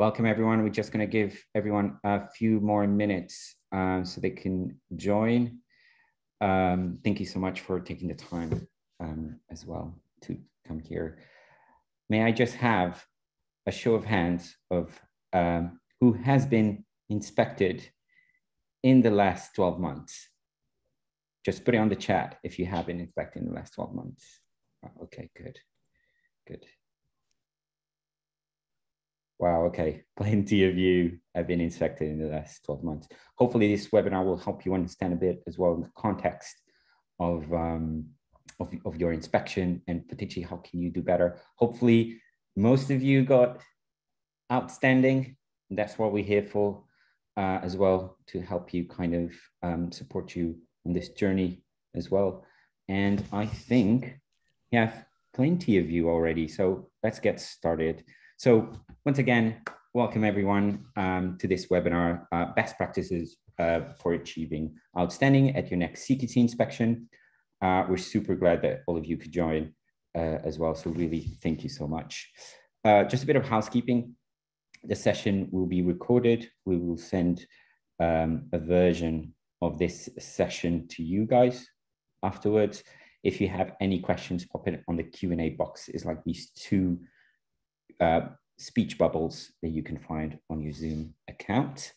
welcome everyone. We're just going to give everyone a few more minutes uh, so they can join. Um, thank you so much for taking the time um, as well to come here. May I just have a show of hands of um, who has been inspected in the last 12 months? Just put it on the chat if you have been inspected in the last 12 months. Okay, good, good. Wow, okay. Plenty of you have been inspected in the last 12 months. Hopefully this webinar will help you understand a bit as well in the context of, um, of, of your inspection and potentially how can you do better. Hopefully most of you got outstanding. That's what we're here for uh, as well, to help you kind of um, support you on this journey as well. And I think we have plenty of you already. So let's get started. So once again, welcome everyone um, to this webinar, uh, best practices uh, for achieving outstanding at your next CQC inspection. Uh, we're super glad that all of you could join uh, as well. So really, thank you so much. Uh, just a bit of housekeeping. The session will be recorded. We will send um, a version of this session to you guys afterwards. If you have any questions, pop it on the Q&A box. It's like these two uh, speech bubbles that you can find on your Zoom account.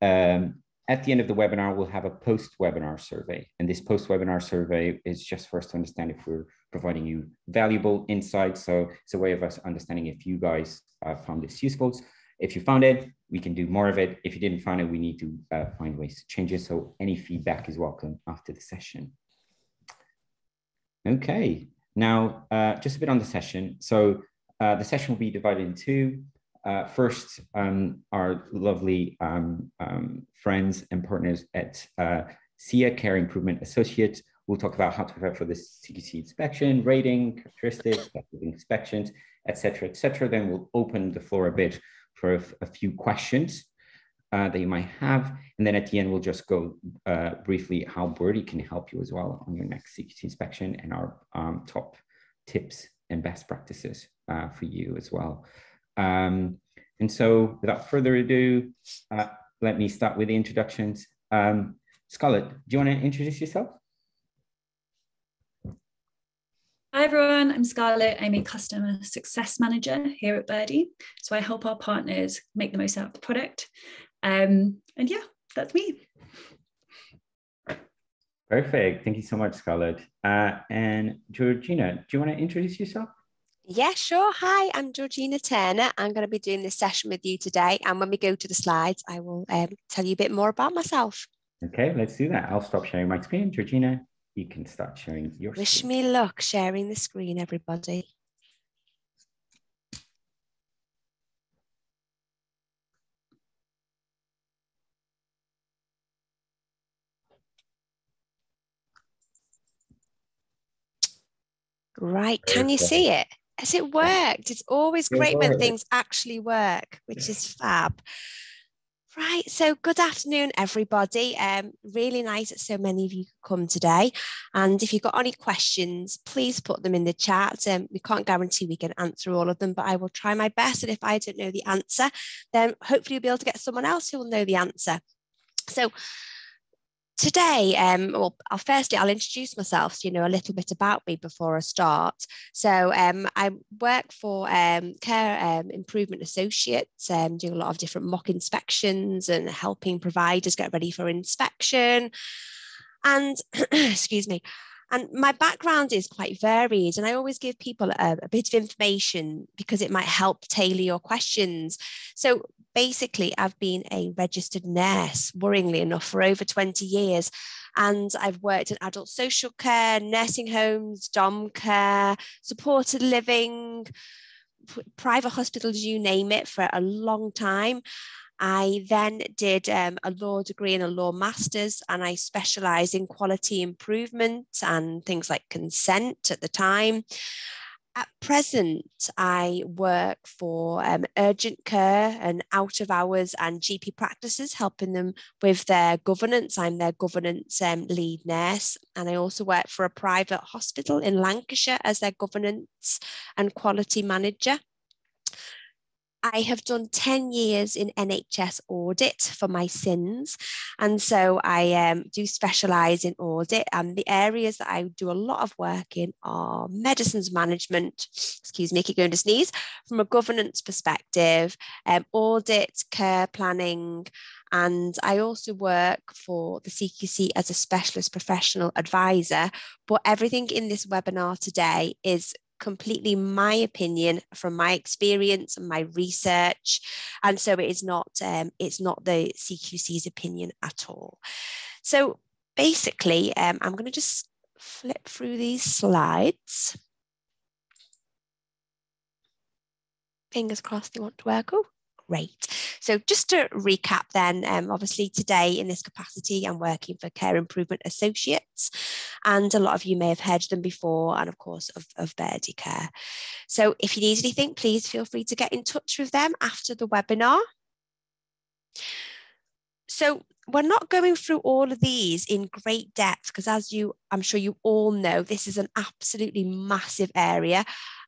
Um, at the end of the webinar, we'll have a post-webinar survey. And this post-webinar survey is just for us to understand if we're providing you valuable insights. So it's a way of us understanding if you guys uh, found this useful. If you found it, we can do more of it. If you didn't find it, we need to uh, find ways to change it. So any feedback is welcome after the session. Okay, now, uh, just a bit on the session. So uh, the session will be divided in two. Uh, first, um, our lovely um, um, friends and partners at uh, CIA Care Improvement Associates will talk about how to prepare for the CQC inspection, rating, characteristics, inspections, etc., etc. Then we'll open the floor a bit for a, a few questions uh, that you might have. And then at the end, we'll just go uh, briefly how Birdie can help you as well on your next CQC inspection and our um, top tips and best practices uh, for you as well. Um, and so without further ado, uh, let me start with the introductions. Um, Scarlett, do you want to introduce yourself? Hi everyone, I'm Scarlett. I'm a customer success manager here at Birdie. So I help our partners make the most out of the product. Um, and yeah, that's me. Perfect. Thank you so much, Scarlett. Uh, and Georgina, do you want to introduce yourself? Yeah, sure. Hi, I'm Georgina Turner. I'm going to be doing this session with you today. And when we go to the slides, I will um, tell you a bit more about myself. Okay, let's do that. I'll stop sharing my screen. Georgina, you can start sharing your Wish screen. me luck sharing the screen, everybody. Right, can you see it? Has it worked? It's always great when things actually work, which is fab. Right, so good afternoon, everybody. Um, really nice that so many of you could come today. And if you've got any questions, please put them in the chat. Um, we can't guarantee we can answer all of them, but I will try my best. And if I don't know the answer, then hopefully you'll be able to get someone else who will know the answer. So today, um, well, I'll firstly I'll introduce myself, so you know a little bit about me before I start. So um, I work for um, Care um, Improvement Associates, um, doing a lot of different mock inspections and helping providers get ready for inspection. And excuse me, and my background is quite varied, and I always give people a, a, bit of information because it might help tailor your questions. So basically, I've been a registered nurse, worryingly enough, for over 20 years. And I've worked in adult social care, nursing homes, dom care, supported living, private hospitals, you name it, for a long time. I then did um, a law degree and a law master's, and I specialised in quality improvement and things like consent at the time. at present, I work for um, urgent care and out of hours and GP practices, helping them with their governance. I'm their governance um, lead nurse, and I also work for a private hospital in Lancashire as their governance and quality manager. I have done 10 years in NHS audit for my sins. And so I um, do specialise in audit. And the areas that I do a lot of work in are medicines management, excuse me, keep going to sneeze, from a governance perspective, um, audit, care planning. And I also work for the CQC as a specialist professional advisor. But everything in this webinar today is completely my opinion from my experience and my research. And so it is not um, it's not the cqc's opinion at all. So basically um, i'm going to just flip through these slides. Fingers crossed they want to work. Oh Great. So just to recap then, um, obviously today in this capacity, I'm working for Care Improvement Associates, and a lot of you may have heard them before, and of course of, of Birdie Care. So if you need anything, please feel free to get in touch with them after the webinar. So we're not going through all of these in great depth because as you, I'm sure you all know, this is an absolutely massive area.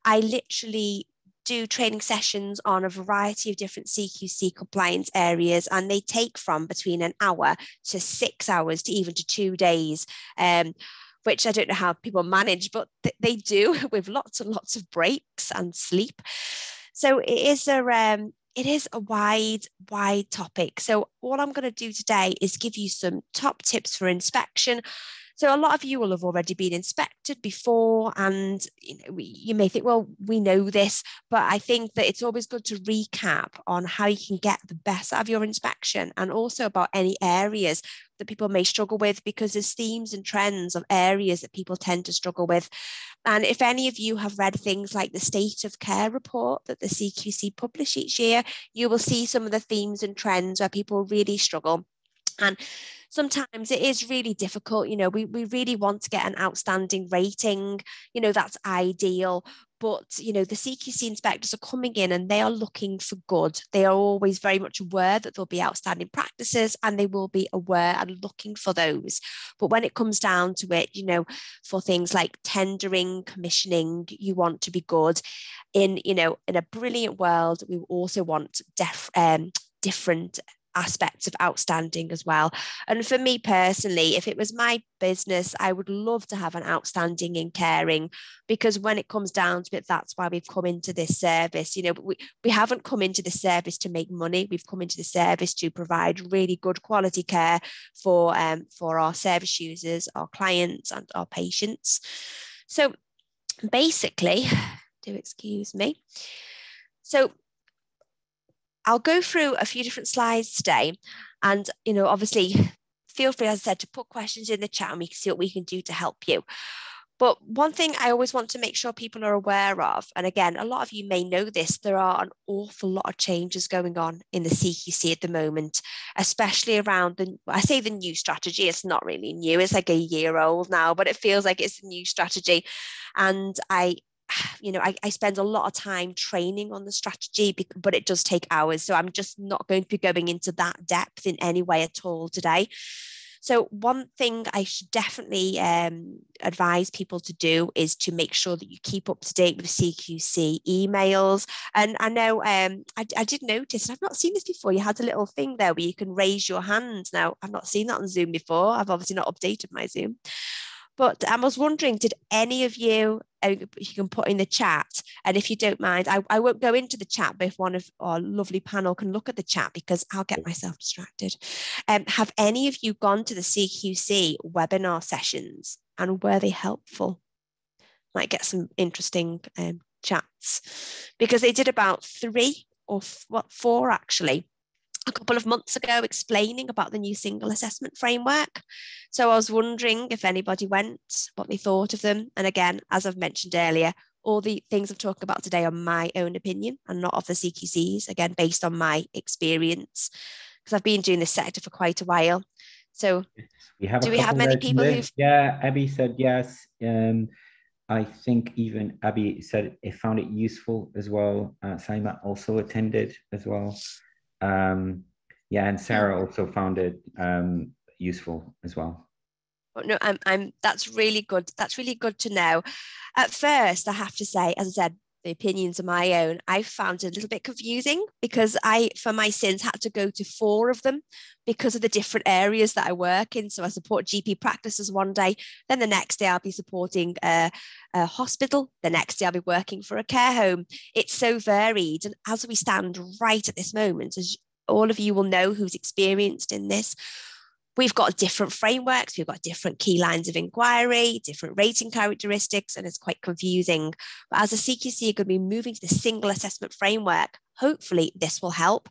I literally do training sessions on a variety of different CQC compliance areas, and they take from between an hour to six hours to even to two days. Um, which I don't know how people manage, but th- they do with lots and lots of breaks and sleep. So it is a um, it is a wide, wide topic. So all I'm going to do today is give you some top tips for inspection, so a lot of you will have already been inspected before, and you, know, we, you may think, well, we know this, but I think that it's always good to recap on how you can get the best out of your inspection, and also about any areas that people may struggle with, because there's themes and trends of areas that people tend to struggle with. And if any of you have read things like the State of Care report that the CQC publish each year, you will see some of the themes and trends where people really struggle. And sometimes it is really difficult. You know, we, we really want to get an outstanding rating, you know, that's ideal. But, you know, the CQC inspectors are coming in and they are looking for good. They are always very much aware that there'll be outstanding practices and they will be aware and looking for those. But when it comes down to it, you know, for things like tendering, commissioning, you want to be good. In, you know, in a brilliant world, we also want def, um, different aspects of outstanding as well. And for me personally, if it was my business, I would love to have an outstanding in caring because when it comes down to it, that's why we've come into this service. You know, we, we haven't come into the service to make money. We've come into the service to provide really good quality care for um, for our service users, our clients, and our patients. So basically, do excuse me. So I'll go through a few different slides today. And, you know, obviously, feel free, as I said, to put questions in the chat and we can see what we can do to help you. But one thing I always want to make sure people are aware of, and again, a lot of you may know this, there are an awful lot of changes going on in the CQC at the moment, especially around the, I say the new strategy, it's not really new, it's like a year old now, but it feels like it's a new strategy. And I you know, I, I spend a lot of time training on the strategy, but it does take hours. So I'm just not going to be going into that depth in any way at all today. So, one thing I should definitely um, advise people to do is to make sure that you keep up to date with CQC emails. And I know um, I, I, did notice, and I've not seen this before, you had a little thing there where you can raise your hand. Now, I've not seen that on Zoom before. I've obviously not updated my Zoom. But I was wondering, did any of you, uh, you can put in the chat, and if you don't mind, I, I won't go into the chat, but if one of our lovely panel can look at the chat because I'll get myself distracted. Um, have any of you gone to the CQC webinar sessions and were they helpful? Might get some interesting um, chats because they did about three or what four actually a couple of months ago explaining about the new single assessment framework. So I was wondering if anybody went, what they thought of them. And again, as I've mentioned earlier, all the things I'm talking about today are my own opinion and not of the CQCs, again, based on my experience, because I've been doing this sector for quite a while. So we have do we have many people who Yeah, Abby said yes. Um, I think even Abby said it found it useful as well. Uh, Saima also attended as well. Um, yeah, and Sarah also found it um, useful as well. Oh, no, I'm, I'm. That's really good. That's really good to know. At first, I have to say, as I said, the opinions of my own, I found it a little bit confusing because I, for my sins, had to go to four of them because of the different areas that I work in. So I support GP practices one day, then the next day I'll be supporting a, a hospital, the next day I'll be working for a care home. It's so varied. And as we stand right at this moment, as all of you will know who's experienced in this, we've got different frameworks, we've got different key lines of inquiry, different rating characteristics, and it's quite confusing. But as a CQC, you're going to be moving to the single assessment framework. Hopefully, this will help.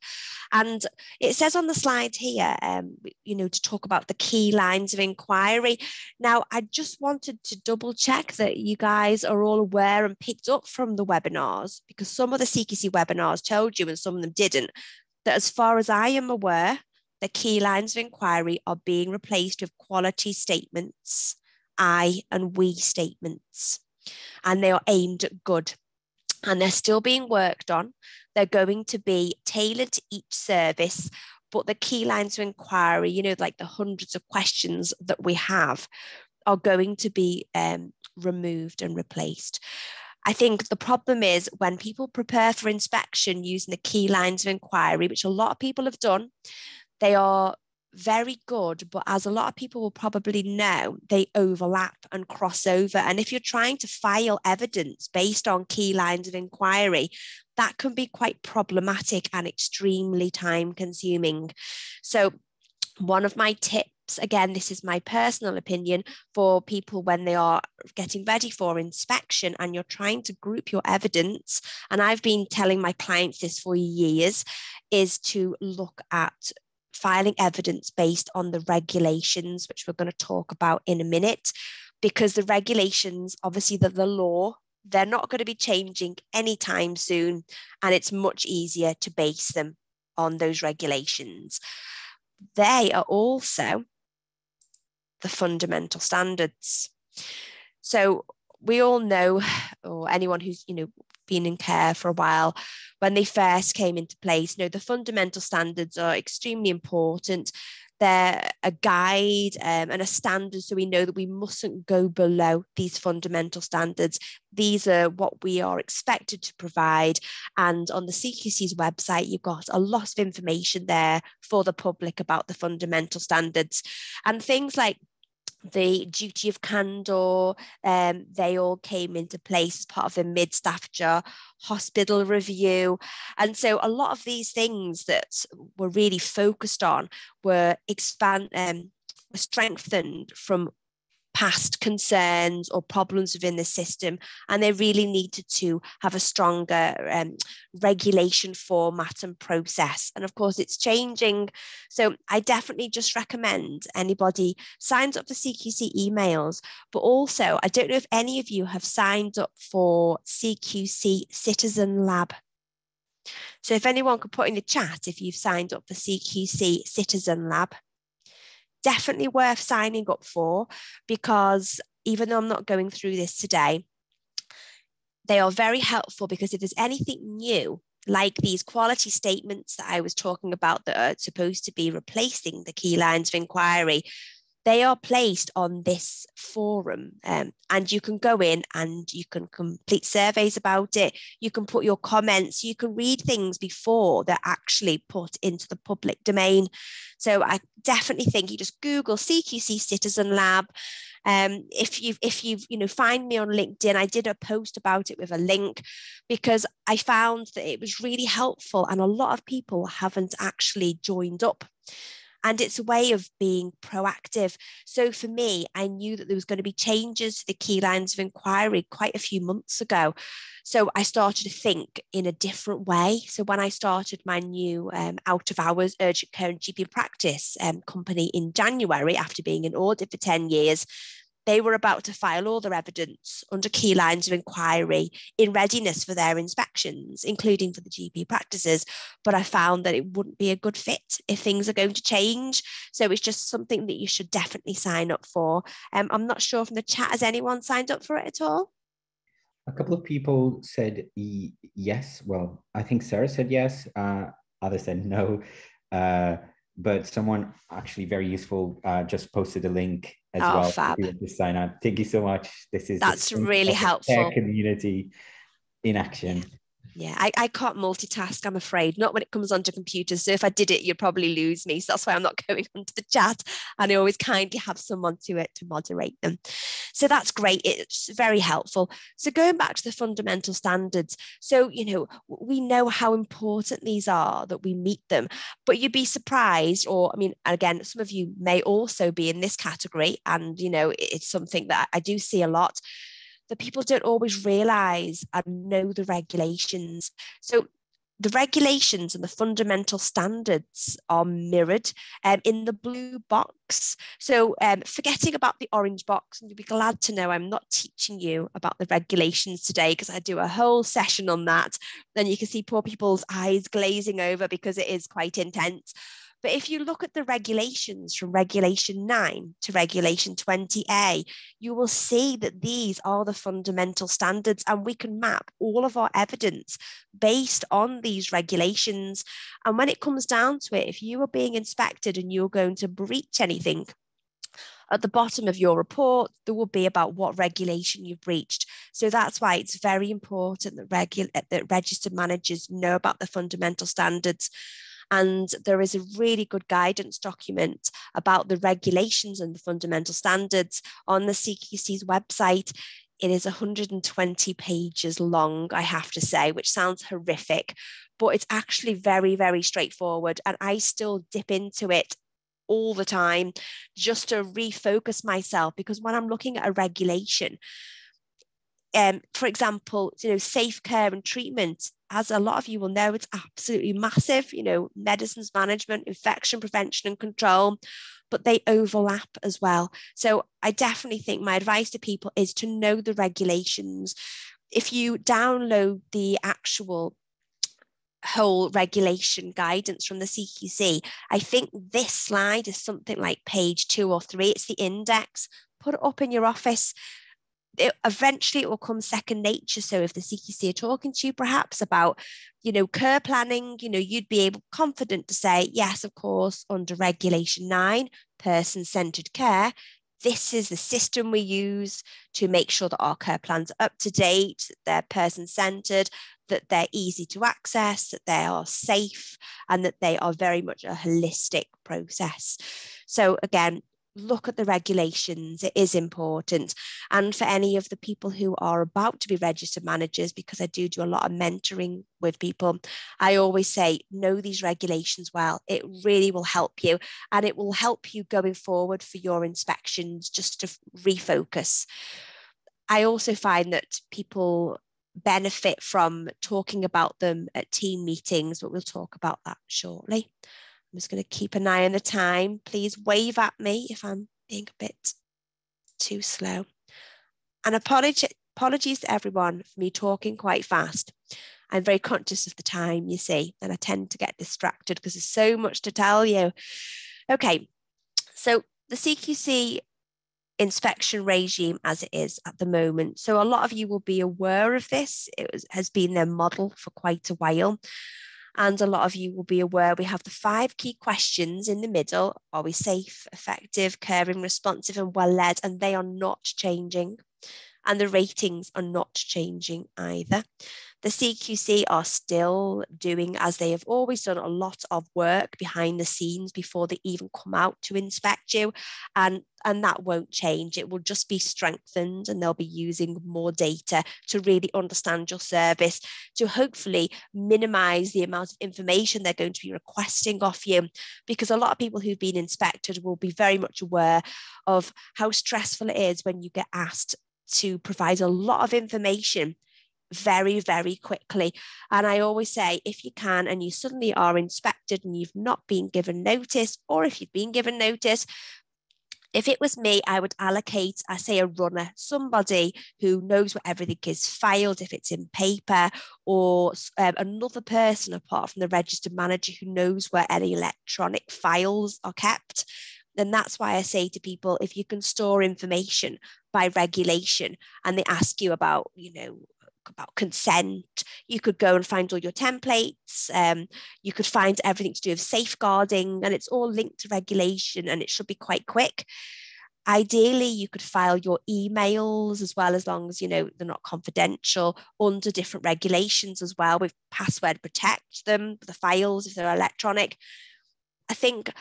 And it says on the slide here, um, you know, to talk about the key lines of inquiry. Now, I just wanted to double check that you guys are all aware and picked up from the webinars because some of the CQC webinars told you and some of them didn't. That as far as I am aware, the key lines of inquiry are being replaced with quality statements, I and we statements, and they are aimed at good. And they're still being worked on. They're going to be tailored to each service, but the key lines of inquiry, you know, like the hundreds of questions that we have, are going to be um, removed and replaced. I think the problem is when people prepare for inspection using the key lines of inquiry, which a lot of people have done, they are very good, but as a lot of people will probably know, they overlap and cross over. And if you're trying to file evidence based on key lines of inquiry, that can be quite problematic and extremely time consuming. So, one of my tips again, this is my personal opinion for people when they are getting ready for inspection and you're trying to group your evidence. And I've been telling my clients this for years is to look at filing evidence based on the regulations, which we're going to talk about in a minute, because the regulations, obviously, the, the law, they're not going to be changing anytime soon. And it's much easier to base them on those regulations. They are also the fundamental standards. So we all know, or anyone who's, you know, been in care for a while, when they first came into place, you know, the fundamental standards are extremely important. They're a guide um, and a standard, so we know that we mustn't go below these fundamental standards. These are what we are expected to provide. And on the CQC's website, you've got a lot of information there for the public about the fundamental standards and things like the duty of candour, um, they all came into place as part of the mid Staffordshire hospital review. And so a lot of these things that were really focused on were expand um, strengthened from past concerns or problems within the system, and they really needed to have a stronger um, regulation format and process. And of course, it's changing. So I definitely just recommend anybody signs up for CQC emails, but also I don't know if any of you have signed up for CQC Citizen Lab. So if anyone could put in the chat if you've signed up for CQC Citizen Lab definitely worth signing up for because even though I'm not going through this today, they are very helpful because if there's anything new, like these quality statements that I was talking about that are supposed to be replacing the key lines of inquiry, they are placed on this forum um, and you can go in and you can complete surveys about it. You can put your comments. You can read things before they're actually put into the public domain. So i definitely think you just google cqc citizen lab. Um, if you if you you know find me on linkedin i did a post about it with a link because i found that it was really helpful and a lot of people haven't actually joined up and it's a way of being proactive. So for me, I knew that there was going to be changes to the key lines of inquiry quite a few months ago. So I started to think in a different way. So when I started my new um, out of hours urgent care and GP practice um, company in January, after being in audit for 10 years, they were about to file all their evidence under key lines of inquiry in readiness for their inspections, including for the GP practices. But I found that it wouldn't be a good fit if things are going to change. So it's just something that you should definitely sign up for. Um, I'm not sure from the chat, has anyone signed up for it at all? a couple of people said yes. Well, I think Sarah said yes. Uh, others said no. Uh, but someone actually very useful uh, just posted a link as oh, well fab. to sign up. Thank you so much. This is that's really helpful. Community in action. Yeah, I, I can't multitask, I'm afraid, not when it comes onto computers. So if I did it, you'd probably lose me. So that's why I'm not going onto the chat. And I always kindly have someone to it to moderate them. So that's great. It's very helpful. So going back to the fundamental standards. So, you know, we know how important these are that we meet them, but you'd be surprised, or I mean, again, some of you may also be in this category. And, you know, it's something that I do see a lot that people don't always realize and know the regulations. So the regulations and the fundamental standards are mirrored um, in the blue box. So, um, forgetting about the orange box, and you'll be glad to know I'm not teaching you about the regulations today because I do a whole session on that. Then you can see poor people's eyes glazing over because it is quite intense. But if you look at the regulations from Regulation 9 to Regulation 20A, you will see that these are the fundamental standards, and we can map all of our evidence based on these regulations. And when it comes down to it, if you are being inspected and you're going to breach anything, at the bottom of your report, there will be about what regulation you've breached. So that's why it's very important that, regu- that registered managers know about the fundamental standards. And there is a really good guidance document about the regulations and the fundamental standards on the CQC's website. It is 120 pages long, I have to say, which sounds horrific, but it's actually very, very straightforward. And I still dip into it all the time just to refocus myself because when I'm looking at a regulation, um, for example, you know, safe care and treatment, as a lot of you will know, it's absolutely massive, you know, medicines management, infection prevention and control, but they overlap as well. So I definitely think my advice to people is to know the regulations. If you download the actual whole regulation guidance from the CQC, I think this slide is something like page two or three. It's the index. Put it up in your office it, eventually it will come second nature. So if the CQC are talking to you perhaps about, you know, care planning, you know, you'd be able confident to say, yes, of course, under regulation nine, person-centered care, this is the system we use to make sure that our care plans are up to date, they're person-centered, that they're easy to access, that they are safe, and that they are very much a holistic process. So again, look at the regulations. It is important. And for any of the people who are about to be registered managers, because I do do a lot of mentoring with people, I always say, know these regulations well. It really will help you. And it will help you going forward for your inspections just to refocus. I also find that people benefit from talking about them at team meetings, but we'll talk about that shortly. I'm just going to keep an eye on the time. Please wave at me if I'm being a bit too slow. And apology, apologies to everyone for me talking quite fast. I'm very conscious of the time, you see, and I tend to get distracted because there's so much to tell you. Okay, so the CQC inspection regime as it is at the moment. So a lot of you will be aware of this. It was, has been their model for quite a while. And a lot of you will be aware we have the five key questions in the middle. Are we safe, effective, caring, responsive, and well led? And they are not changing. And the ratings are not changing either. The CQC are still doing, as they have always done, a lot of work behind the scenes before they even come out to inspect you. And, and that won't change. It will just be strengthened and they'll be using more data to really understand your service, to hopefully minimize the amount of information they're going to be requesting off you. Because a lot of people who've been inspected will be very much aware of how stressful it is when you get asked to provide a lot of information very, very quickly. And I always say, if you can, and you suddenly are inspected and you've not been given notice, or if you've been given notice, if it was me, I would allocate, I say, a runner, somebody who knows where everything is filed, if it's in paper, or um, another person apart from the registered manager who knows where any electronic files are kept. Then that's why I say to people if you can store information by regulation and they ask you about, you know, about consent. You could go and find all your templates. Um, you could find everything to do with safeguarding, and it's all linked to regulation, and it should be quite quick. Ideally, you could file your emails as well, as long as you know they're not confidential, under different regulations as well. With password protect them, the files if they're electronic. I think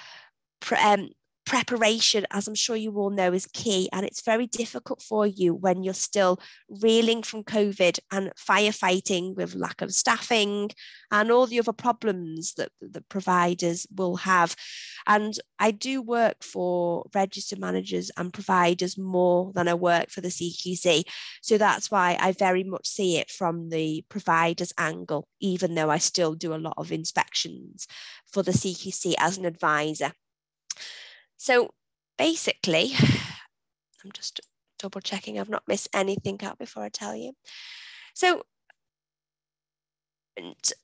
um, preparation, as I'm sure you all know, is key. And it's very difficult for you when you're still reeling from COVID and firefighting with lack of staffing and all the other problems that the providers will have. And I do work for registered managers and providers more than I work for the CQC. So that's why I very much see it from the provider's angle, even though I still do a lot of inspections for the CQC as an advisor. So basically, I'm just double checking I've not missed anything out before I tell you. So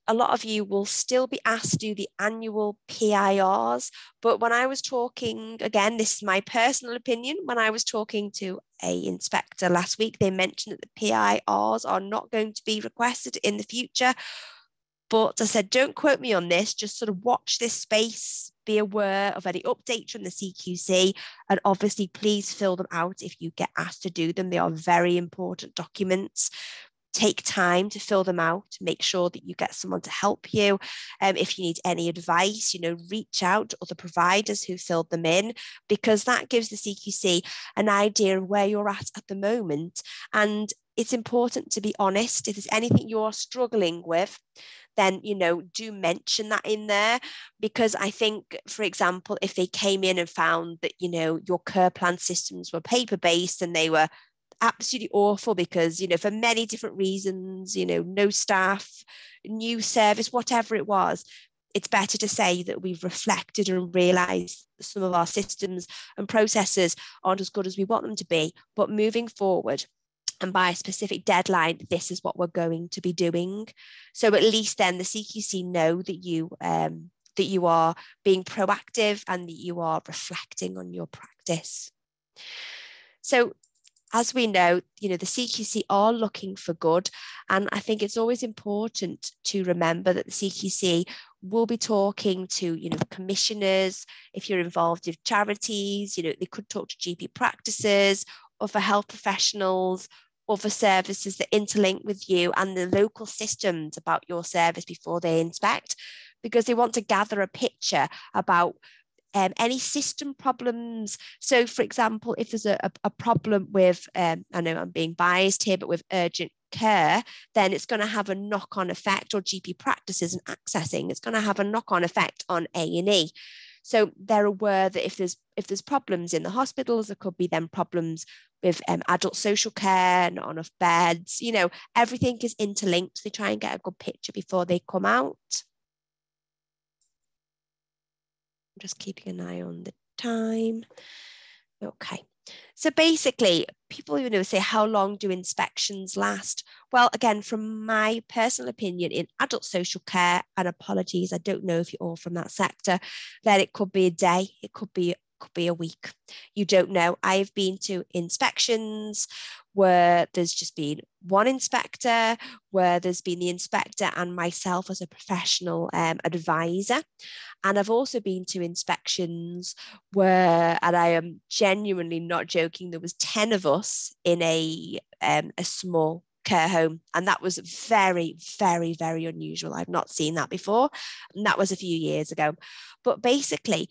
a lot of you will still be asked to do the annual PIRs. But when I was talking, again, this is my personal opinion, when I was talking to a inspector last week, they mentioned that the PIRs are not going to be requested in the future. But I said, don't quote me on this, just sort of watch this space, be aware of any updates from the CQC, and obviously please fill them out if you get asked to do them. They are very important documents. Take time to fill them out, make sure that you get someone to help you. Um, if you need any advice, you know, reach out to other providers who filled them in, because that gives the CQC an idea of where you're at at the moment. And it's important to be honest. If there's anything you're struggling with, then you know do mention that in there because i think for example if they came in and found that you know your care plan systems were paper based and they were absolutely awful because you know for many different reasons you know no staff new service whatever it was it's better to say that we've reflected and realized some of our systems and processes aren't as good as we want them to be. But moving forward and by a specific deadline, this is what we're going to be doing. So at least then the CQC know that you um, that you are being proactive and that you are reflecting on your practice. So as we know, you know, the CQC are looking for good. And I think it's always important to remember that the CQC will be talking to, you know, commissioners, if you're involved with charities, you know, they could talk to GP practices or for health professionals other services that interlink with you and the local systems about your service before they inspect because they want to gather a picture about um, any system problems. So, for example, if there's a, a problem with, um, I know I'm being biased here, but with urgent care, then it's going to have a knock-on effect, or GP practices and accessing, it's going to have a knock-on effect on A and E. So they're aware that if there's if there's problems in the hospitals, there could be then problems with um, adult social care, not enough beds. You know, everything is interlinked. They try and get a good picture before they come out. I'm just keeping an eye on the time. Okay. So basically, people you know say, how long do inspections last? Well, again, from my personal opinion, in adult social care, and apologies, I don't know if you're all from that sector, then it could be a day, it could be could be a week. You don't know. I've been to inspections where there's just been one inspector, where there's been the inspector and myself as a professional um, advisor. And I've also been to inspections where, and I am genuinely not joking, there was 10 of us in a, um, a small care home. And that was very, very, very unusual. I've not seen that before. And that was a few years ago. But basically,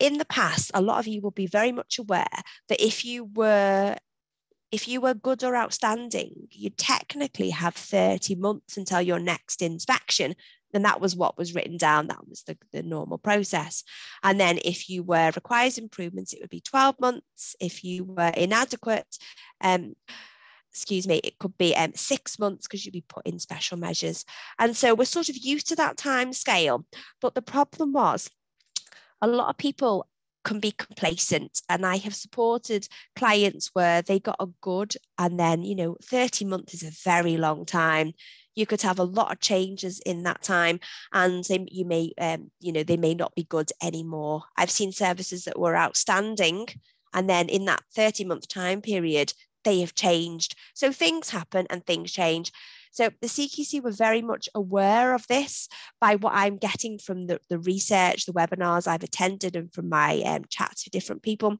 in the past, a lot of you will be very much aware that if you were if you were good or outstanding, you technically have 30 months until your next inspection. And that was what was written down. That was the, the normal process. And then if you were requires improvements, it would be 12 months. If you were inadequate, um, excuse me, it could be um, six months because you'd be put in special measures. And so we're sort of used to that time scale. But the problem was a lot of people can be complacent and i have supported clients where they got a good and then you know 30 months is a very long time you could have a lot of changes in that time and they, you may um, you know they may not be good anymore i've seen services that were outstanding and then in that 30 month time period they have changed. So things happen and things change. So the CQC were very much aware of this by what I'm getting from the, the research, the webinars I've attended, and from my um, chats with different people.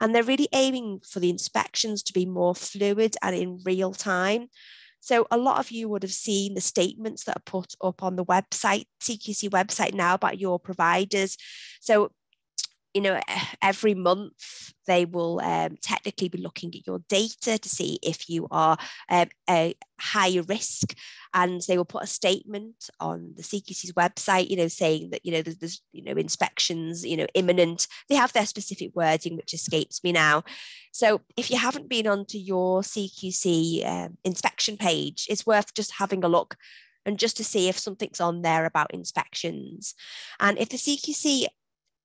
And they're really aiming for the inspections to be more fluid and in real time. So a lot of you would have seen the statements that are put up on the website, CQC website now about your providers. So you know, every month they will um, technically be looking at your data to see if you are um, a high risk, and they will put a statement on the CQC's website, you know, saying that you know there's, there's you know inspections, you know, imminent. They have their specific wording, which escapes me now. So if you haven't been onto your CQC um, inspection page, it's worth just having a look and just to see if something's on there about inspections. And if the CQC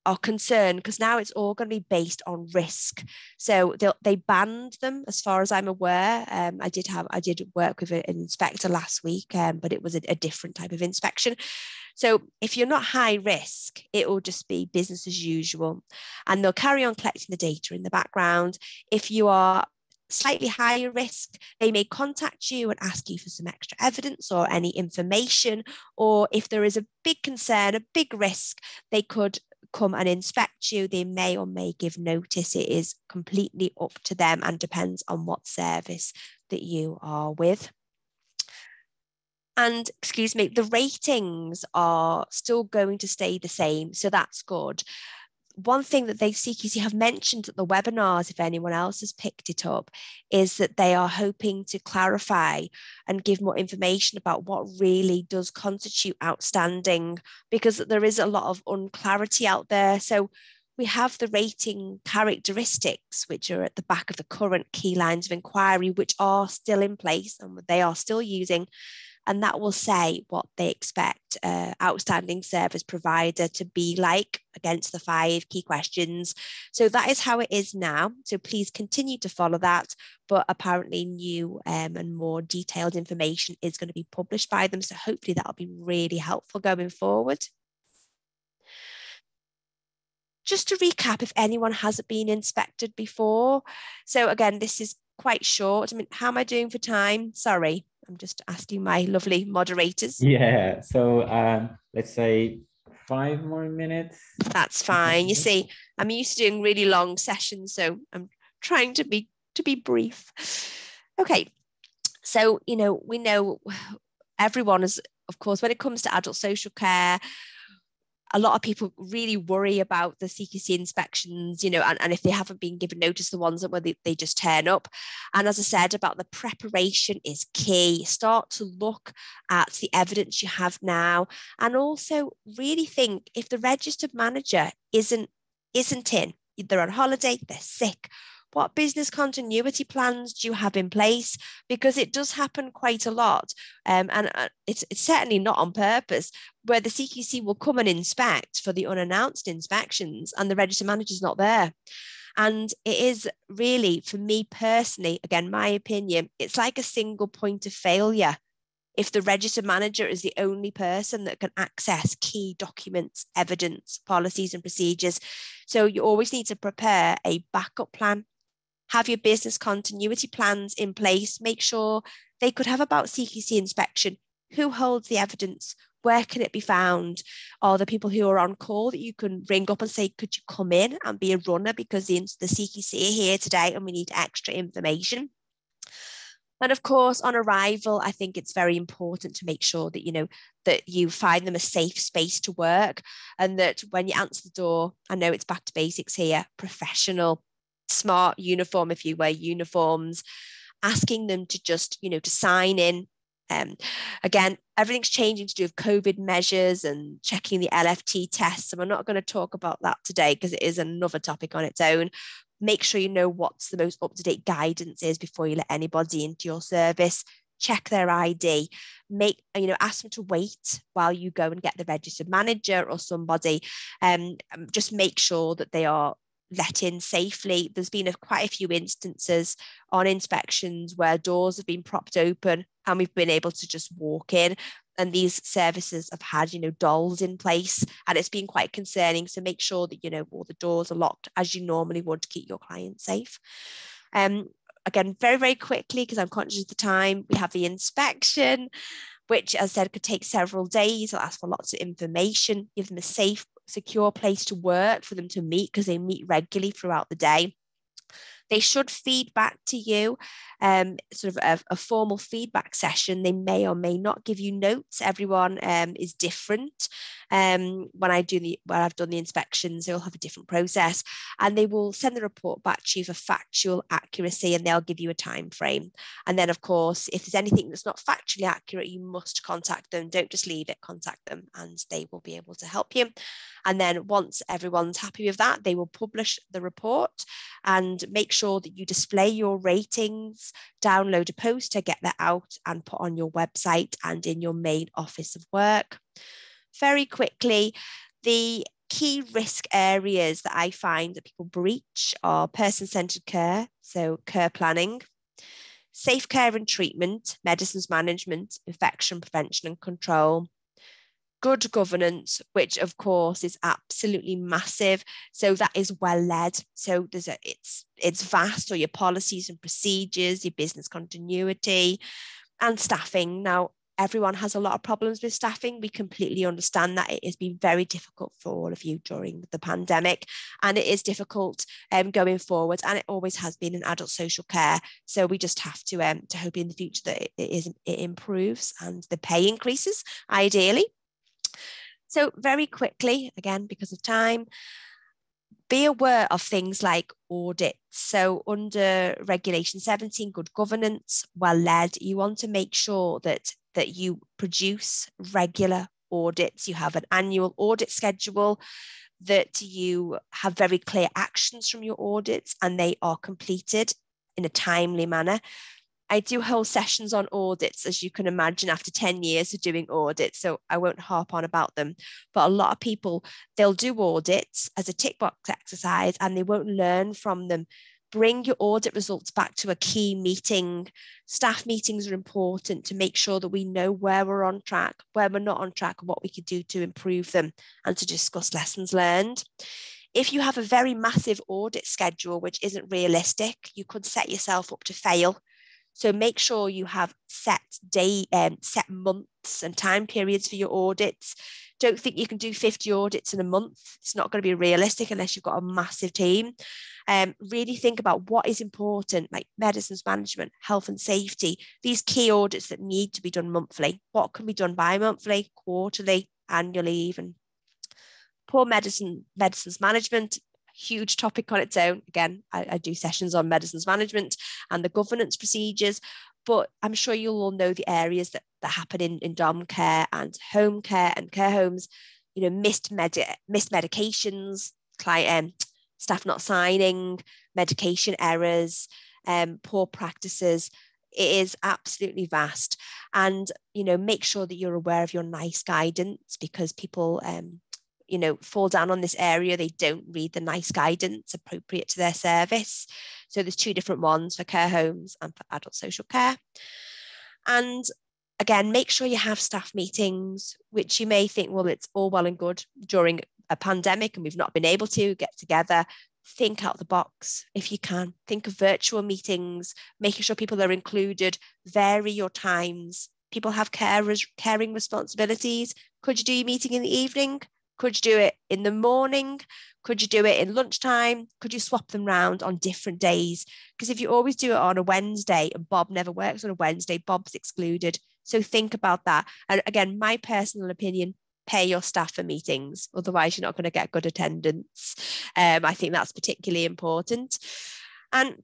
are concerned because now it's all going to be based on risk. So they banned them, as far as I'm aware. Um, I did have I did work with an inspector last week, um, but it was a, a different type of inspection. So if you're not high risk, it will just be business as usual, and they'll carry on collecting the data in the background. If you are slightly higher risk, they may contact you and ask you for some extra evidence or any information. Or if there is a big concern, a big risk, they could come and inspect you, they may or may give notice. It is completely up to them and depends on what service that you are with. And excuse me, the ratings are still going to stay the same. So that's good one thing that they CQC have mentioned at the webinars, if anyone else has picked it up, is that they are hoping to clarify and give more information about what really does constitute outstanding, because there is a lot of unclarity out there. So we have the rating characteristics, which are at the back of the current key lines of inquiry, which are still in place and they are still using and that will say what they expect uh, outstanding service provider to be like against the five key questions. So that is how it is now. So please continue to follow that. But apparently, new um, and more detailed information is going to be published by them. So hopefully, that'll be really helpful going forward. Just to recap, if anyone hasn't been inspected before. So again, this is quite short. I mean, how am I doing for time? Sorry. I'm just asking my lovely moderators. Yeah. So um, let's say five more minutes. That's fine. You see, I'm used to doing really long sessions, so I'm trying to be to be brief. Okay. So, you know, we know everyone is, of course, when it comes to adult social care, a lot of people really worry about the CQC inspections, you know, and, and if they haven't been given notice, the ones that where they, they just turn up. And as I said about the preparation is key. Start to look at the evidence you have now and also really think if the registered manager isn't isn't in, they're on holiday, they're sick, what business continuity plans do you have in place? Because it does happen quite a lot. Um, and uh, it's, it's certainly not on purpose, where the CQC will come and inspect for the unannounced inspections and the register manager's not there. And it is really, for me personally, again, my opinion, it's like a single point of failure if the register manager is the only person that can access key documents, evidence, policies, and procedures. So you always need to prepare a backup plan have your business continuity plans in place, make sure they could have about CQC inspection. Who holds the evidence? Where can it be found? Are the people who are on call that you can ring up and say, could you come in and be a runner because the, CQC are here today and we need extra information? And of course, on arrival, I think it's very important to make sure that you know that you find them a safe space to work, and that when you answer the door, I know it's back to basics here, professional, smart uniform if you wear uniforms asking them to just you know to sign in. Um, again everything's changing to do with covid measures and checking the lft tests and we're not going to talk about that today because it is another topic on its own. Make sure you know what's the most up-to-date guidance is before you let anybody into your service. Check their id make you know ask them to wait while you go and get the registered manager or somebody. Um just make sure that they are let in safely. There's been a, quite a few instances on inspections where doors have been propped open and we've been able to just walk in. And these services have had, you know, DoLS in place, and it's been quite concerning. So make sure that you know all the doors are locked as you normally would to keep your client safe. Um, again, very, very quickly, because I'm conscious of the time, we have the inspection, which, as I said, could take several days. It'll ask for lots of information, give them a safe, secure place to work for them to meet because they meet regularly throughout the day. They should feed back to you, um, sort of a, a, formal feedback session. They may or may not give you notes. Everyone um, is different. Um, when I do the when I've done the inspections, they'll have a different process, and they will send the report back to you for factual accuracy, and they'll give you a time frame. And then, of course, if there's anything that's not factually accurate, you must contact them. Don't just leave it. Contact them, and they will be able to help you. And then once everyone's happy with that, they will publish the report and make sure that you display your ratings, download a poster, get that out and put on your website and in your main office of work. Very quickly, the key risk areas that I find that people breach are person centered care, so care planning, safe care and treatment, medicines management, infection prevention and control, good governance, which of course is absolutely massive. So that is well led. So there's a it's it's vast, or your policies and procedures, your business continuity, and staffing. Now everyone has a lot of problems with staffing. We completely understand that it has been very difficult for all of you during the pandemic, and it is difficult um, going forward, and it always has been in adult social care. So we just have to um, to hope in the future that it, it is it improves and the pay increases ideally. So, very quickly, again, because of time, be aware of things like audits. So, under Regulation 17, good governance, well led, you want to make sure that, that you produce regular audits. You have an annual audit schedule, that you have very clear actions from your audits and they are completed in a timely manner. I do whole sessions on audits, as you can imagine, after 10 years of doing audits. So I won't harp on about them. But a lot of people, they'll do audits as a tick box exercise and they won't learn from them. Bring your audit results back to a key meeting. Staff meetings are important to make sure that we know where we're on track, where we're not on track, and what we could do to improve them and to discuss lessons learned. If you have a very massive audit schedule, which isn't realistic, you could set yourself up to fail so make sure you have set day, um, set months and time periods for your audits. Don't think you can do 50 audits in a month. It's not going to be realistic unless you've got a massive team. Um, really think about what is important, like medicines management, health and safety, these key audits that need to be done monthly. What can be done bi-monthly, quarterly, annually, even? Poor medicine medicines management huge topic on its own. Again, I, I do sessions on medicines management and the governance procedures, but I'm sure you'll all know the areas that, that happen in, in dom care and home care and care homes, you know, missed, med- missed medications, client, um, staff not signing, medication errors, um, poor practices. It is absolutely vast. And, you know, make sure that you're aware of your NICE guidance because people um, you know fall down on this area they don't read the NICE guidance appropriate to their service. So there's two different ones for care homes and for adult social care. And again make sure you have staff meetings which you may think well it's all well and good during a pandemic and we've not been able to get together. Think out the box if you can. Think of virtual meetings making sure people are included. Vary your times. People have carers caring responsibilities. Could you do your meeting in the evening could you do it in the morning? Could you do it in lunchtime? Could you swap them round on different days? Because if you always do it on a Wednesday and Bob never works on a Wednesday, Bob's excluded. So think about that. And again, my personal opinion pay your staff for meetings. Otherwise, you're not going to get good attendance. Um, I think that's particularly important. And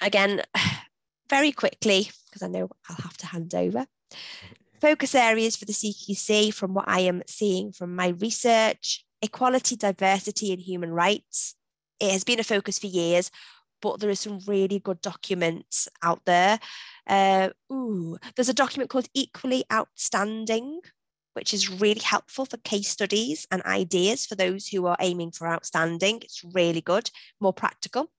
again, very quickly, because I know I'll have to hand over. Focus areas for the CQC, from what I am seeing from my research, equality, diversity, and human rights. It has been a focus for years, but there is some really good documents out there. Uh, ooh, there's a document called Equally Outstanding, which is really helpful for case studies and ideas for those who are aiming for outstanding. It's really good, more practical.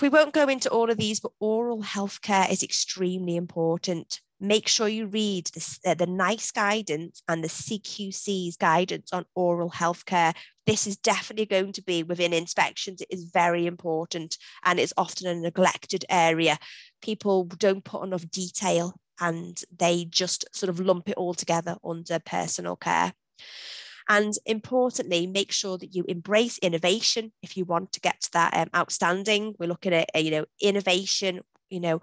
We won't go into all of these, but oral healthcare is extremely important make sure you read the, uh, the NICE guidance and the CQC's guidance on oral healthcare. This is definitely going to be within inspections. It is very important and it's often a neglected area. People don't put enough detail and they just sort of lump it all together under personal care. And importantly, make sure that you embrace innovation if you want to get to that um, outstanding. We're looking at, uh, you know, innovation, you know,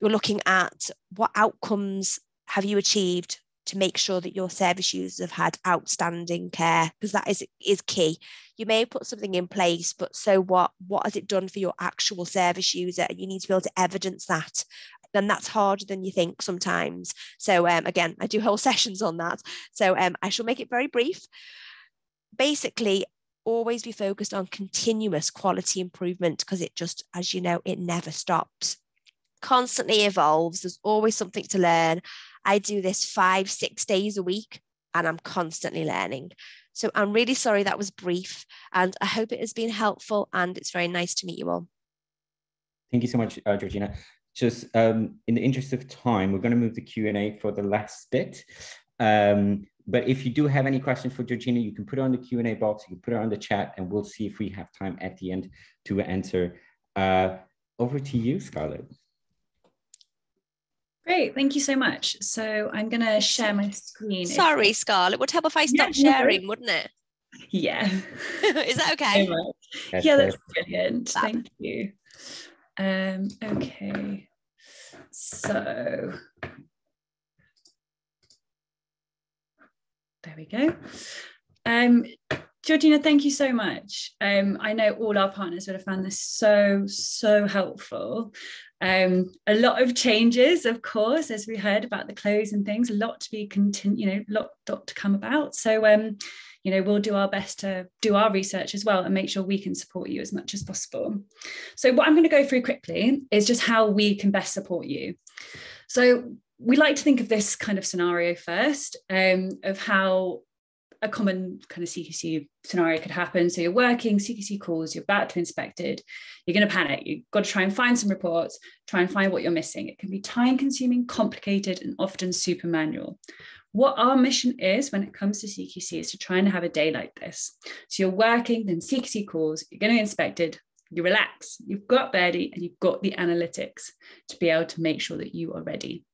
you're looking at what outcomes have you achieved to make sure that your service users have had outstanding care because that is is key. You may have put something in place but so what? What has it done for your actual service user? You need to be able to evidence that. Then that's harder than you think sometimes. So um, again i do whole sessions on that. So um, i shall make it very brief. Basically always be focused on continuous quality improvement because it just as you know it never stops constantly evolves. There's always something to learn. I do this five, six days a week, and I'm constantly learning. So I'm really sorry that was brief, and I hope it has been helpful. And it's very nice to meet you all. Thank you so much, uh, Georgina. Just um, in the interest of time, we're going to move the Q and A for the last bit. Um, but if you do have any questions for Georgina, you can put it on the Q and A box. You can put it on the chat, and we'll see if we have time at the end to answer. Uh, over to you, Scarlett. Great, thank you so much. So I'm going to share my screen. Sorry, Scarlett, would help if I stopped yeah, sharing, no. wouldn't it? Yeah. Is that okay? That's yeah, that's brilliant. Fab. Thank you. Um, okay. So there we go. Um, Georgina, thank you so much. Um, I know all our partners would have found this so, so helpful. Um, a lot of changes, of course, as we heard about the KLOEs and things, a lot to be continue, you know, lot, lot to come about. So, um, you know, we'll do our best to do our research as well and make sure we can support you as much as possible. So, what I'm going to go through quickly is just how we can best support you. So, we like to think of this kind of scenario first um, of how a common kind of CQC scenario could happen. So you're working, CQC calls, you're about to inspect it, you're going to panic. You've got to try and find some reports, try and find what you're missing. It can be time consuming, complicated, and often super manual. What our mission is when it comes to CQC is to try and have a day like this. So you're working, then CQC calls, you're going to inspect it, you relax, you've got Birdie, and you've got the analytics to be able to make sure that you are ready.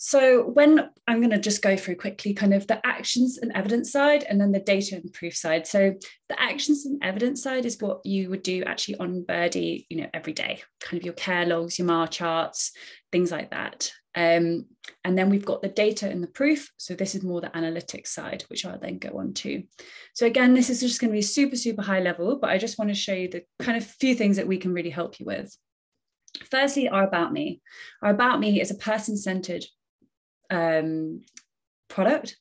So when I'm going to just go through quickly kind of the actions and evidence side and then the data and proof side. So the actions and evidence side is what you would do actually on Birdie, you know, every day, kind of your care logs, your MAR charts, things like that. Um, and then we've got the data and the proof. So this is more the analytics side, which I'll then go on to. So again, this is just going to be super, super high level, but I just want to show you the kind of few things that we can really help you with. Firstly, our About Me. Our About Me is a person-centered um, product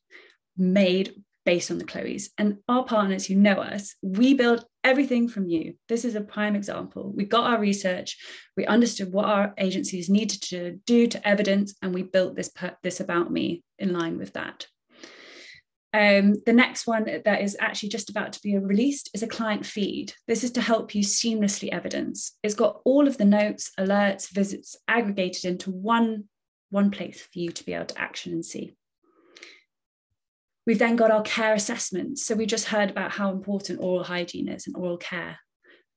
made based on the KLOEs. And our partners who know us, we build everything from you. This is a prime example. We got our research, we understood what our agencies needed to do to evidence, and we built this, this about me in line with that. Um, the next one that is actually just about to be released is a client feed. This is to help you seamlessly evidence. It's got all of the notes, alerts, visits aggregated into one one place for you to be able to action and see. We've then got our care assessments. So we just heard about how important oral hygiene is and oral care.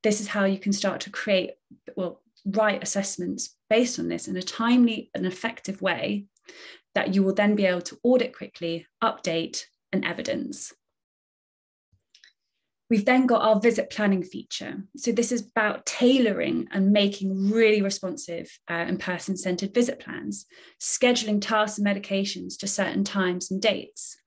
This is how you can start to create, well, write assessments based on this in a timely and effective way that you will then be able to audit quickly, update, and evidence. We've then got our visit planning feature. So this is about tailoring and making really responsive uh, and person-centered visit plans, scheduling tasks and medications to certain times and dates.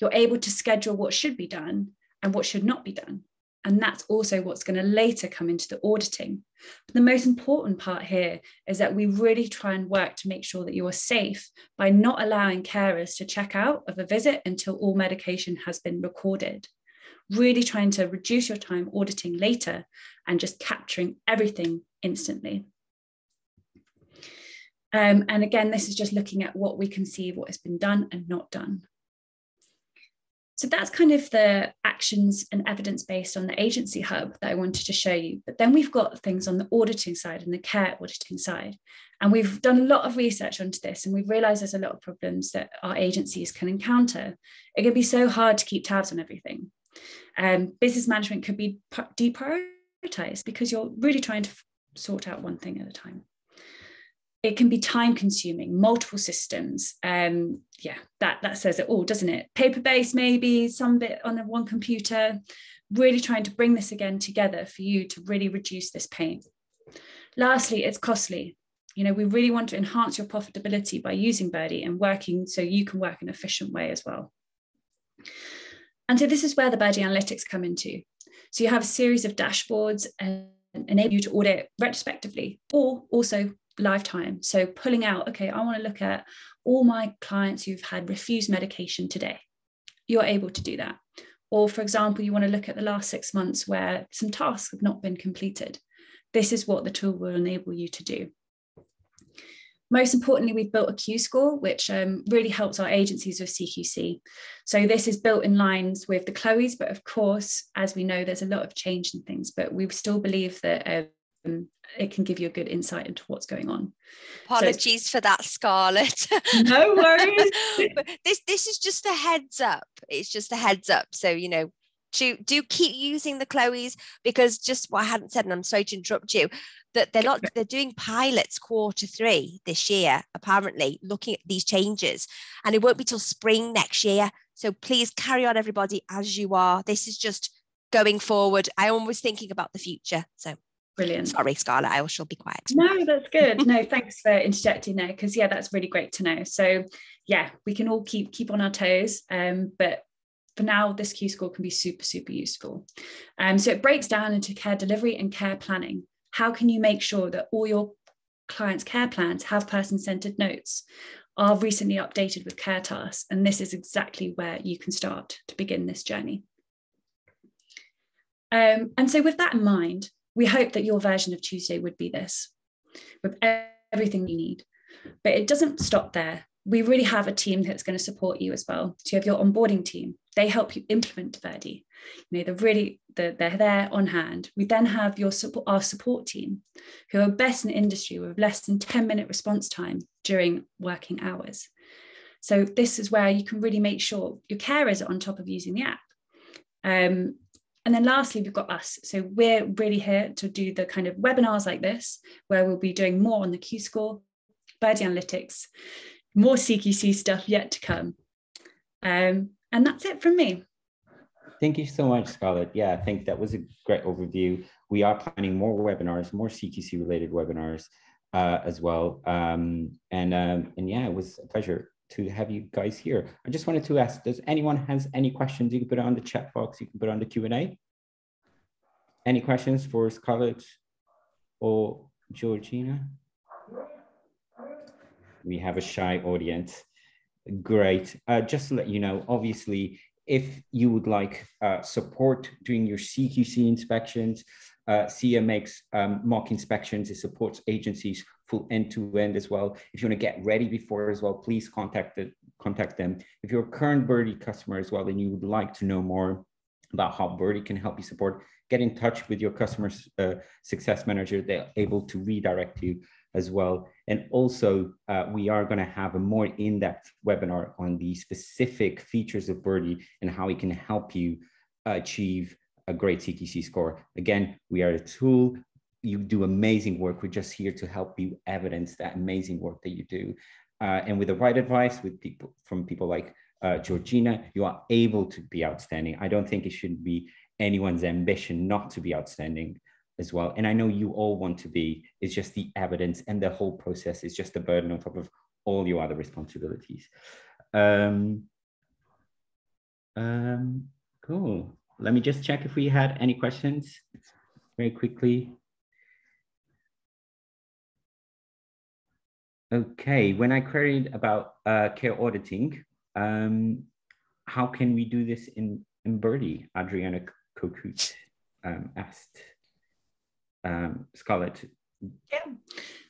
You're able to schedule what should be done and what should not be done. And that's also what's going to later come into the auditing. But the most important part here is that we really try and work to make sure that you are safe by not allowing carers to check out of a visit until all medication has been recorded really trying to reduce your time auditing later and just capturing everything instantly. Um, and again, this is just looking at what we can see, what has been done and not done. So that's kind of the actions and evidence based on the agency hub that I wanted to show you. But then we've got things on the auditing side and the care auditing side. And we've done a lot of research onto this and we've realized there's a lot of problems that our agencies can encounter. It can be so hard to keep tabs on everything. Um, business management could be deprioritized because you're really trying to sort out one thing at a time. It can be time consuming multiple systems um yeah that that says it all doesn't it? Paper based maybe some bit on one computer. Really trying to bring this again together for you to really reduce this pain. Lastly it's costly. You know we really want to enhance your profitability by using birdie and working so you can work in an efficient way as well and so this is where the birdie analytics come into so you have a series of dashboards and enable you to audit retrospectively or also lifetime. So pulling out, okay, I want to look at all my clients who've had refused medication today. You're able to do that. Or, for example, you want to look at the last six months where some tasks have not been completed. This is what the tool will enable you to do. Most importantly, we've built a Q score, which um, really helps our agencies with CQC. So this is built in lines with the KLOEs, but of course, as we know, there's a lot of change in things, but we still believe that um, it can give you a good insight into what's going on. Apologies so for that, Scarlett. No worries. this this is just a heads up. It's just a heads up. So you know, to do keep using the KLOEs because just what I hadn't said, and I'm sorry to interrupt you, that they're not they're doing pilots quarter three this year, apparently, looking at these changes. And it won't be till spring next year. So please carry on everybody as you are. This is just going forward. I am always thinking about the future. So Brilliant. Sorry, Scarlett, I shall be quiet. No, that's good. No, thanks for interjecting there because yeah, that's really great to know. So yeah, we can all keep keep on our toes. Um, but for now, this Q score can be super, super useful. Um, so it breaks down into care delivery and care planning. How can you make sure that all your clients' care plans have person-centered notes, are recently updated with care tasks? And this is exactly where you can start to begin this journey. Um, and so with that in mind, we hope that your version of Tuesday would be this with everything you need. But it doesn't stop there. We really have a team that's going to support you as well. So you have your onboarding team. They help you implement Birdie. You know, they're really they're, they're there on hand. We then have your support, our support team, who are best in the industry with less than 10 minute response time during working hours. So this is where you can really make sure your carers are on top of using the app. Um, and then lastly, we've got us. So we're really here to do the kind of webinars like this, where we'll be doing more on the Q score, Birdie Analytics, more CQC stuff yet to come. Um, and that's it from me. Thank you so much, Scarlett. Yeah, I think that was a great overview. We are planning more webinars, more CQC related webinars uh, as well. Um, and, um, and yeah, it was a pleasure to have you guys here. I just wanted to ask, does anyone has any questions? You can put it on the chat box, you can put it on the Q&A. Any questions for Scarlett or Georgina? We have a shy audience. Great. Uh, just to let you know, obviously, if you would like uh, support during your CQC inspections, uh, makes um, mock inspections. It supports agencies full end to end as well. If you want to get ready before as well, please contact the, contact them. If you're a current Birdie customer as well, and you would like to know more about how Birdie can help you support, get in touch with your customer uh, success manager. They're able to redirect you as well. And also, uh, we are going to have a more in-depth webinar on the specific features of Birdie and how it can help you achieve a great CQC score. Again, we are a tool. You do amazing work. We're just here to help you evidence that amazing work that you do. Uh, and with the right advice, with people from people like uh, Georgina, you are able to be outstanding. I don't think it should be anyone's ambition not to be outstanding as well. And I know you all want to be. It's just the evidence and the whole process is just a burden on top of all your other responsibilities. Um, um, cool let me just check if we had any questions very quickly. Okay, when I queried about uh, care auditing, um, how can we do this in, in Birdie? Adriana Kokut um, asked um, Scarlett. Yeah.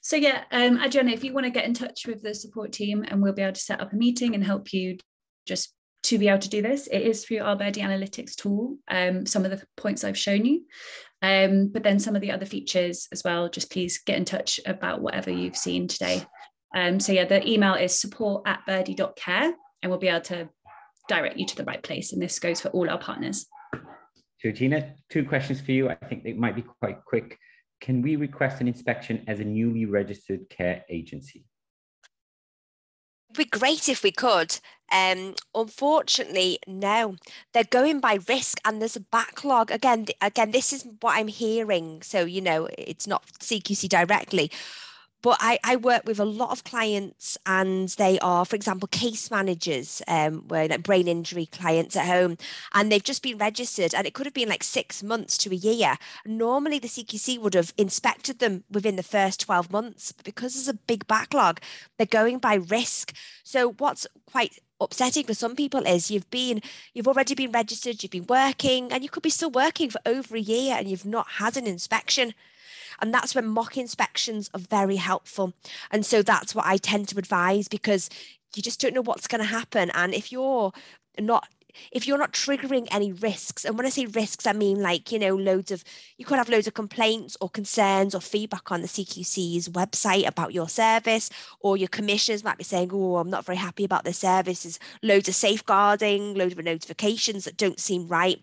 So yeah, um, Adriana, if you want to get in touch with the support team and we'll be able to set up a meeting and help you just to be able to do this. It is through our Birdie Analytics tool, um, some of the points I've shown you. Um, but then some of the other features as well, just please get in touch about whatever you've seen today. Um, so yeah, the email is support at birdie.care and we'll be able to direct you to the right place. And this goes for all our partners. Georgina, two questions for you. I think they might be quite quick. Can we request an inspection as a newly registered care agency? It'd be great if we could. Um, unfortunately, no. They're going by risk, and there's a backlog. Again, again, this is what I'm hearing. So you know, it's not CQC directly, but I, I work with a lot of clients and they are for example case managers um where like brain injury clients at home and they've just been registered and it could have been like six months to a year. Normally the cqc would have inspected them within the first 12 months but because there's a big backlog they're going by risk. So what's quite upsetting for some people is you've been you've already been registered you've been working and you could be still working for over a year and you've not had an inspection and that's when mock inspections are very helpful. And so that's what I tend to advise because you just don't know what's going to happen. And if you're not if you're not triggering any risks, and when I say risks, I mean like, you know, loads of, you could have loads of complaints or concerns or feedback on the CQC's website about your service, or your commissioners might be saying, oh, I'm not very happy about the service. There's loads of safeguarding, loads of notifications that don't seem right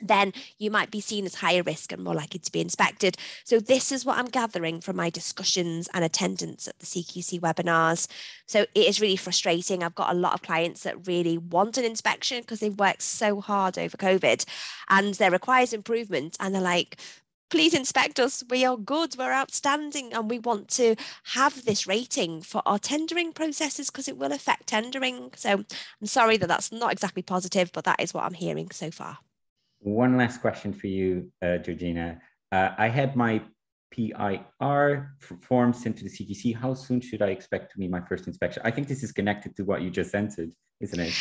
then you might be seen as higher risk and more likely to be inspected. So, this is what I'm gathering from my discussions and attendance at the CQC webinars. So, it is really frustrating. I've got a lot of clients that really want an inspection because they've worked so hard over COVID and there requires improvement. And they're like, please inspect us. We are good, we're outstanding, and we want to have this rating for our tendering processes because it will affect tendering. So, I'm sorry that that's not exactly positive, but that is what I'm hearing so far. One last question for you, uh, Georgina. Uh, I had my PIR form sent to the CQC. How soon should I expect to be my first inspection? I think this is connected to what you just entered, isn't it?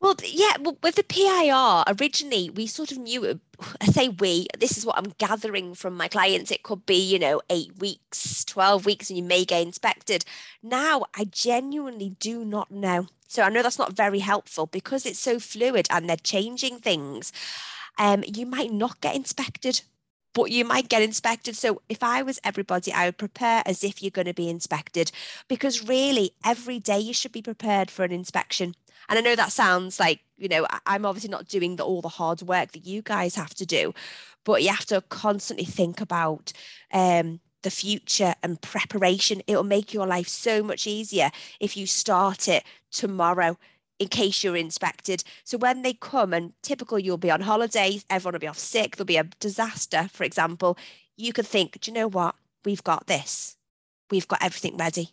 Well, yeah, well, with the PIR, originally we sort of knew, I say we, this is what I'm gathering from my clients. It could be, you know, eight weeks, 12 weeks, and you may get inspected. Now, I genuinely do not know. So I know that's not very helpful because it's so fluid and they're changing things um, you might not get inspected but you might get inspected. So if I was everybody, I would prepare as if you're going to be inspected because really every day you should be prepared for an inspection. And I know that sounds like, you know, I'm obviously not doing the, all the hard work that you guys have to do, but you have to constantly think about um, the future and preparation. It'll make your life so much easier if you start it tomorrow in case you're inspected. So when they come and typical you'll be on holiday, everyone will be off sick, there'll be a disaster, for example, you could think, do you know what? We've got this. We've got everything ready.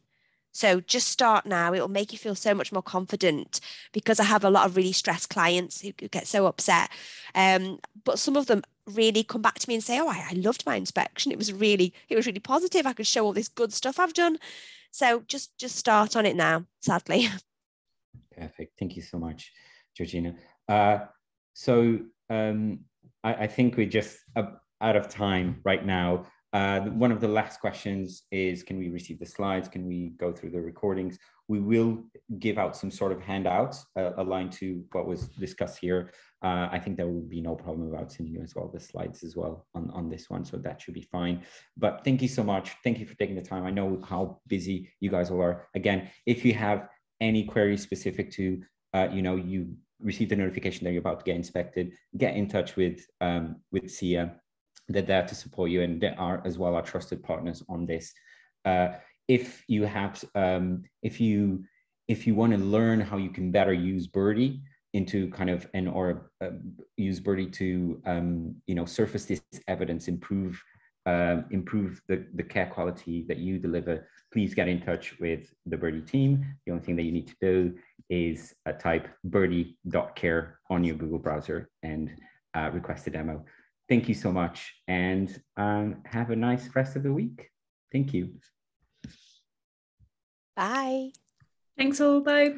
So just start now. It will make you feel so much more confident because I have a lot of really stressed clients who get so upset. Um, but some of them really come back to me and say, "Oh, I, I loved my inspection. It was really, it was really positive. I could show all this good stuff I've done." So just just start on it now. Sadly. Perfect. Thank you so much, Georgina. Uh, so um, I, I, think we're just out of time right now. Uh, one of the last questions is, can we receive the slides? Can we go through the recordings? We will give out some sort of handouts uh, aligned to what was discussed here. Uh, I think there will be no problem about sending you as well the slides as well on, on this one, so that should be fine. But thank you so much. Thank you for taking the time. I know how busy you guys all are. Again, if you have any queries specific to, uh, you know, you receive the notification that you're about to get inspected, get in touch with, um, with CIA. They're there to support you and they are as well our trusted partners on this. Uh, if you have, um, if you, if you want to learn how you can better use Birdie into kind of and or uh, use Birdie to um, you know surface this evidence, improve um, improve the, the care quality that you deliver, please get in touch with the Birdie team. The only thing that you need to do is uh, type birdie.care on your Google browser and uh, request a demo. Thank you so much and um, have a nice rest of the week. Thank you. Bye. Thanks all. Bye.